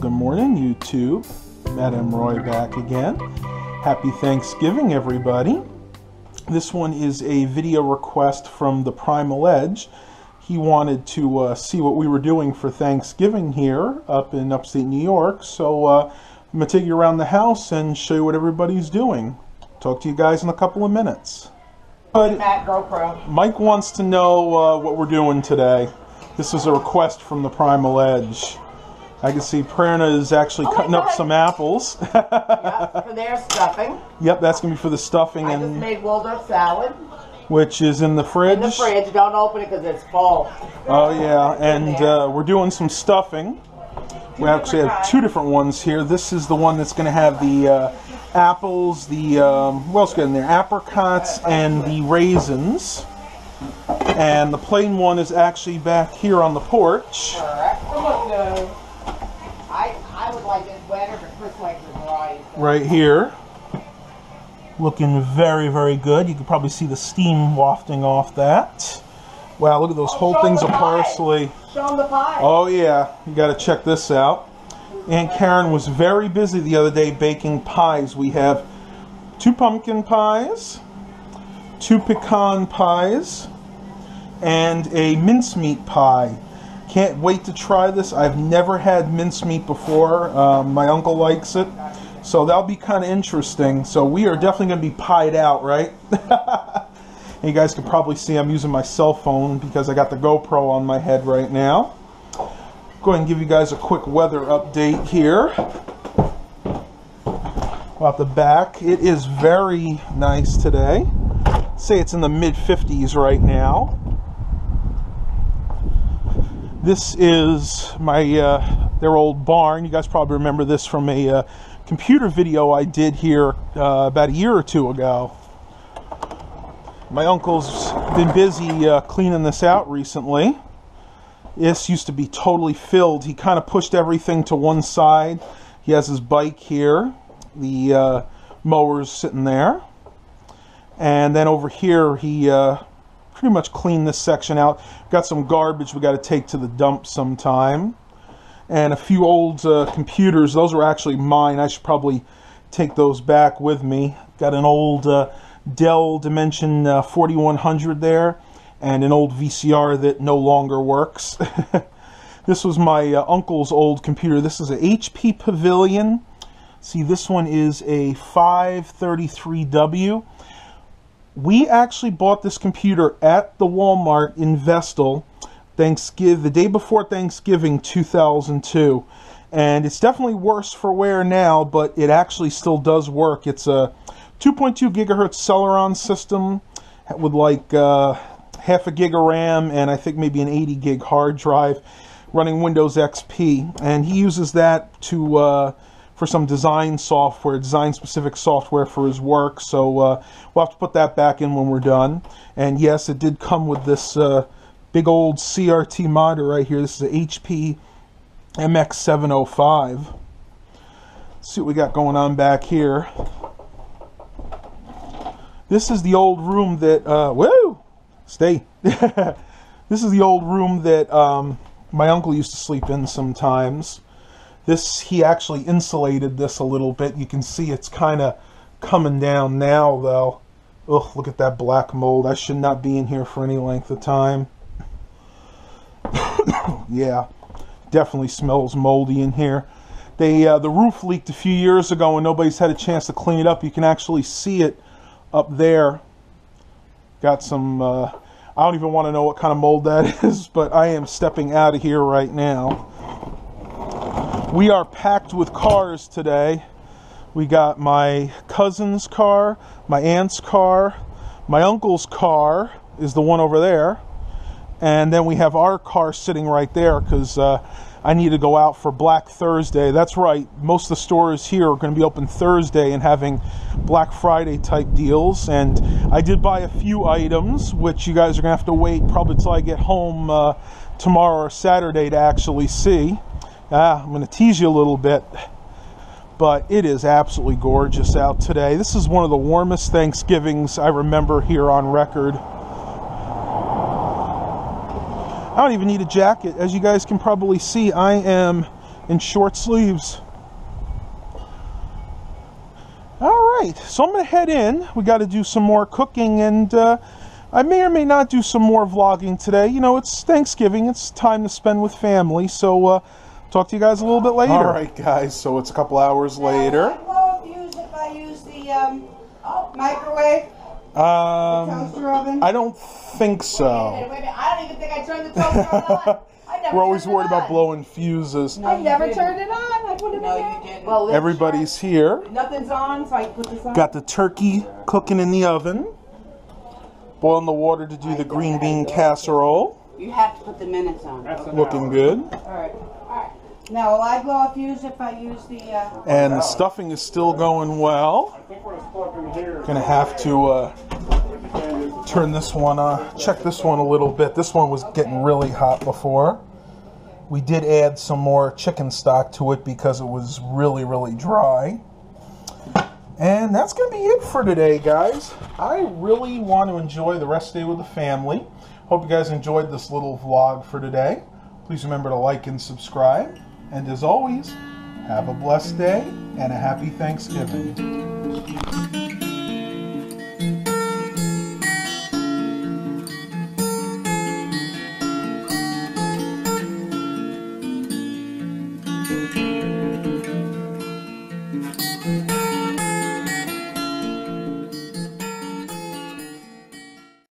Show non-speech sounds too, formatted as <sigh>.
Good morning, YouTube. Madame Roy back again. Happy Thanksgiving, everybody. This one is a video request from the Primal Edge. He wanted to uh, see what we were doing for Thanksgiving here up in upstate New York. So uh, I'm going to take you around the house and show you what everybody's doing. Talk to you guys in a couple of minutes. But GoPro. Mike wants to know uh, what we're doing today. This is a request from the Primal Edge. I can see Prerna is actually Oh cutting up some apples. <laughs> Yep, for their stuffing. yep, that's gonna be for the stuffing I just and made Waldorf salad which is in the fridge. in the fridge. Don't open it because it's full. Oh yeah, and uh, we're doing some stuffing. We actually have different two different ones here. This is the one that's going to have the uh, apples, the um, what else got in there? Apricots and the raisins. And the plain one is actually back here on the porch. Correct. I, would like it wetter, but Chris likes it dry. so- right here. Looking very, very good. You can probably see the steam wafting off that. Wow, look at those whole things of parsley. Show them the pie. Oh yeah, you got to check this out. Aunt Karen was very busy the other day baking pies. We have two pumpkin pies, two pecan pies, and a mincemeat pie. Can't wait to try this. I've never had mincemeat before. Um, my uncle likes it, so that'll be kind of interesting. So we are definitely going to be pied out, right? <laughs> you guys can probably see I'm using my cell phone because I got the GoPro on my head right now. Go ahead and give you guys a quick weather update here. About the back, it is very nice today. Say it's in the mid 50s right now. This is my uh, their old barn. You guys probably remember this from a uh, computer video I did here uh, about a year or two ago. My uncle's been busy uh, cleaning this out recently. This used to be totally filled. He kind of pushed everything to one side. He has his bike here. The uh, mower's sitting there. And then over here, he uh, pretty much cleaned this section out. Got some garbage we got to take to the dump sometime. And a few old uh, computers. Those were actually mine. I should probably take those back with me. Got an old uh, Dell Dimension uh, 4100 there and an old VCR that no longer works. <laughs> this was my uh, uncle's old computer. This is a HP Pavilion. See, this one is a 533W. We actually bought this computer at the Walmart in Vestal Thanksgiving, the day before Thanksgiving 2002. And it's definitely worse for wear now, but it actually still does work. It's a 2.2 gigahertz Celeron system with like uh, half a gig of RAM and I think maybe an 80 gig hard drive running Windows XP. And he uses that to uh, for some design software, design specific software for his work. So uh, we'll have to put that back in when we're done. And yes, it did come with this uh, big old CRT monitor right here. This is a HP MX705. Let's see what we got going on back here. This is the old room that, uh, woo, stay. <laughs> this is the old room that um, my uncle used to sleep in sometimes. This, he actually insulated this a little bit. You can see it's kind of coming down now, though. Ugh, look at that black mold. I should not be in here for any length of time. <coughs> yeah, definitely smells moldy in here. They, uh, the roof leaked a few years ago and nobody's had a chance to clean it up. You can actually see it up there. Got some, uh, I don't even want to know what kind of mold that <laughs> is, but I am stepping out of here right now. We are packed with cars today. We got my cousin's car, my aunt's car, my uncle's car is the one over there, and then we have our car sitting right there because uh, I need to go out for Black Thursday. That's right, most of the stores here are going to be open Thursday and having Black Friday type deals. And I did buy a few items, which you guys are going to have to wait probably till I get home uh, tomorrow or Saturday to actually see. Ah, I'm going to tease you a little bit but it is absolutely gorgeous out today. This is one of the warmest Thanksgivings I remember here on record. I don't even need a jacket. As you guys can probably see, I am in short sleeves. All right, so I'm gonna head in. We got to do some more cooking, and uh, I may or may not do some more vlogging today. You know, it's Thanksgiving; it's time to spend with family. So, uh, talk to you guys a little bit later. All right, guys. So it's a couple hours later. I blow a fuse if I use the um, microwave, Um, toaster oven. I don't think Wait a so. minute, wait a minute. I don't even think I turned the toaster oven on. <laughs> We're always worried about blowing fuses. I never turned it on. I put it No, in you there. didn't. Well, Everybody's here. Nothing's on, so I put this on. Got the turkey cooking in the oven. Boiling the water to do the green bean casserole. You have to put the minutes on. Looking good. All right. Now, will I blow a fuse if I use the? Uh, And the stuffing is still going well. I think we're Gonna have to uh, turn this one, uh, check this one a little bit. This one was getting really hot before. We did add some more chicken stock to it because it was really, really dry. And that's going to be it for today, guys. I really want to enjoy the rest of the day with the family. Hope you guys enjoyed this little vlog for today. Please remember to like and subscribe. And as always, have a blessed day and a happy Thanksgiving.